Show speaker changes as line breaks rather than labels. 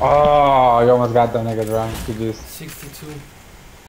Oh, you almost got that nigga wrong. GG's.
62.